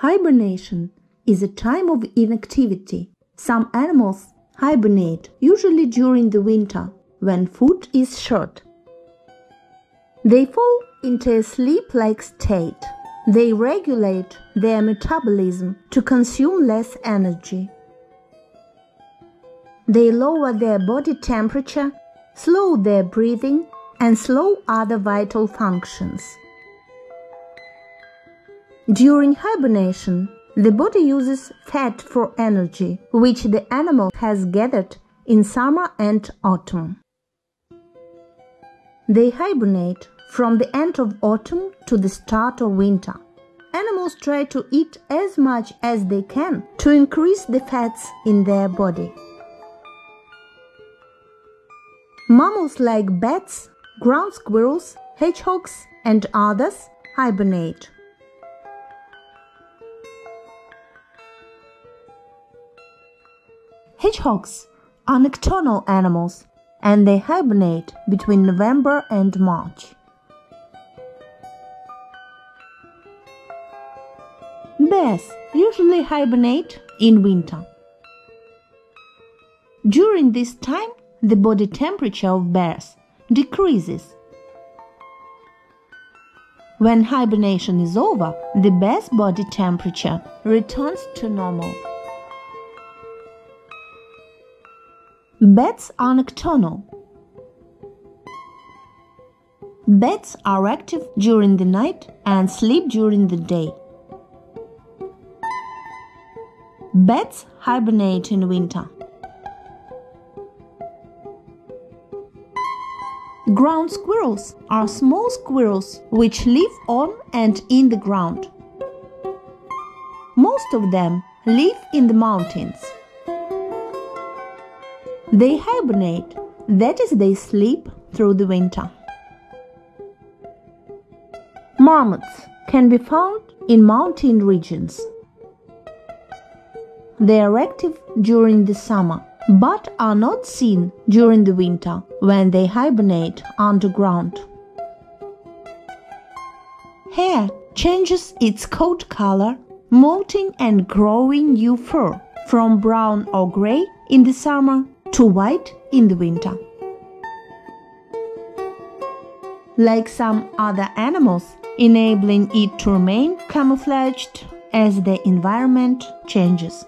Hibernation is a time of inactivity. Some animals hibernate usually during the winter when food is short. They fall into a sleep like state. They regulate their metabolism to consume less energy. They lower their body temperature, slow their breathing, and slow other vital functions. During hibernation, the body uses fat for energy, which the animal has gathered in summer and autumn. They hibernate from the end of autumn to the start of winter. Animals try to eat as much as they can to increase the fats in their body. Mammals like bats, ground squirrels, hedgehogs, and others hibernate. Hedgehogs are nocturnal animals and they hibernate between November and March. Bears usually hibernate in winter. During this time, the body temperature of bears decreases. When hibernation is over, the bear's body temperature returns to normal. Bats are nocturnal. Bats are active during the night and sleep during the day. Bats hibernate in winter. Ground squirrels are small squirrels which live on and in the ground. Most of them live in the mountains. They hibernate, that is, they sleep through the winter. Marmots can be found in mountain regions. They are active during the summer but are not seen during the winter when they hibernate underground. Hare changes its coat color, molting and growing new fur from brown or gray in the summer to white in the winter. Like some other animals, enabling it to remain camouflaged as the environment changes.